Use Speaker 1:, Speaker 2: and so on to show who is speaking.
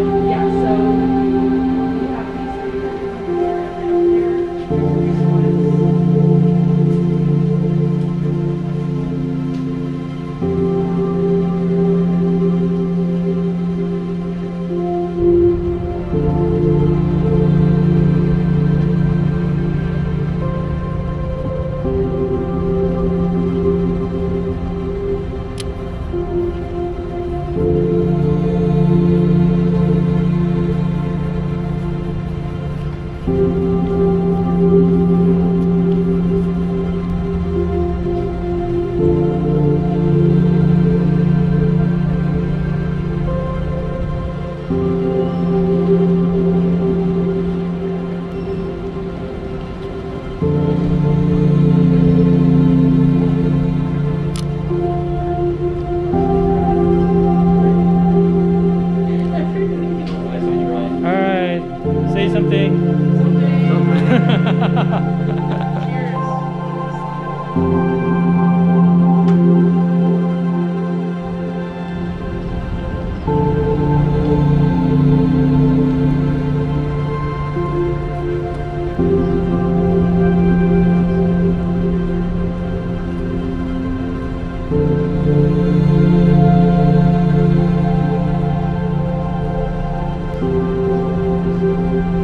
Speaker 1: yeah. you.
Speaker 2: thank you